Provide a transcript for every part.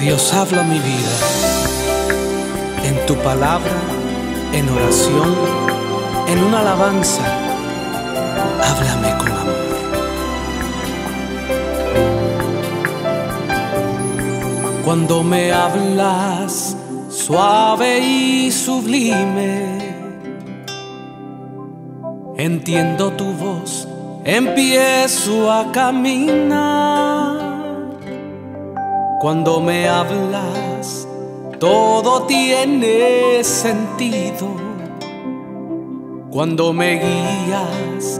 Dios habla mi vida en tu palabra, en oración, en una alabanza. Háblame con amor. Cuando me hablas suave y sublime, entiendo tu voz, empiezo a caminar. Cuando me hablas, todo tiene sentido. Cuando me guías,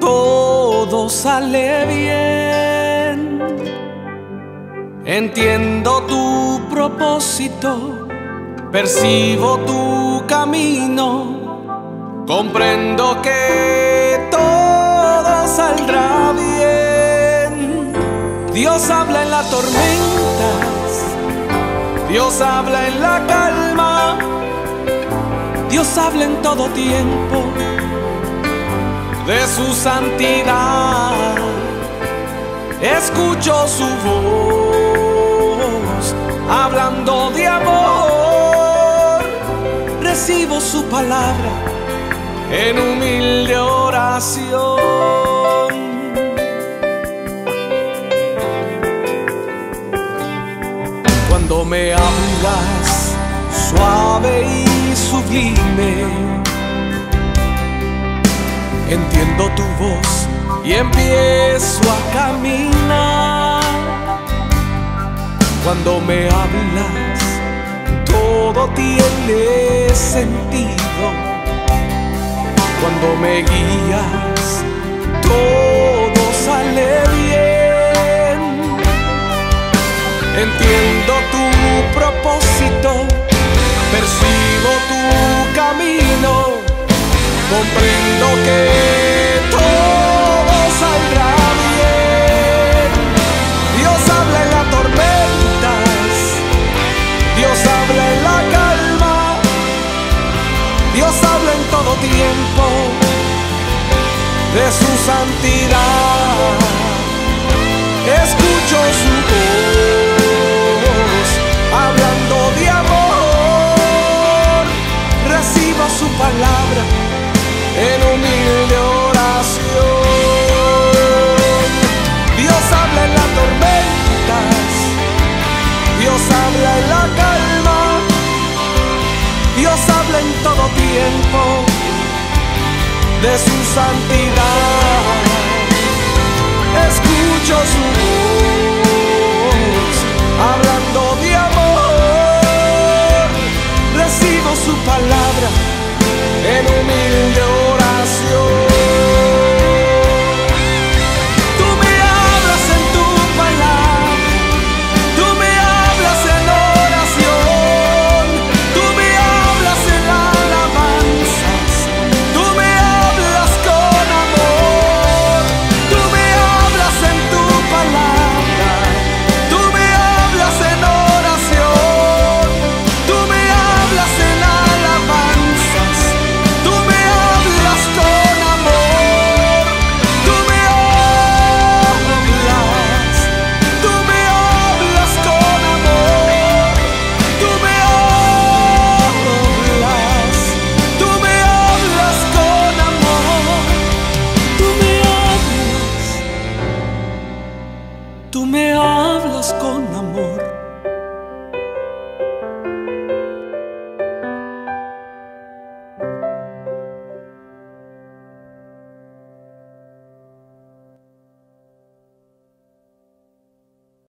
todo sale bien. Entiendo tu propósito, percibo tu camino, comprendo que todo saldrá bien. Dios habla en la tormenta Dios habla en la calma, Dios habla en todo tiempo de su santidad. Escucho su voz hablando de amor, recibo su palabra en humilde oración. Cuando me hablas suave y sublime. Entiendo tu voz y empiezo a caminar. Cuando me hablas, todo tiene sentido. Cuando me guías, todo Entiendo tu propósito, percibo tu camino, comprendo que todo saldrá bien. Dios habla en las tormentas, Dios habla en la calma, Dios habla en todo tiempo de su santidad. Su palabra en humilde oración. Dios habla en las tormentas, Dios habla en la calma, Dios habla en todo tiempo de su santidad. Escucho su voz, Tú me hablas con amor.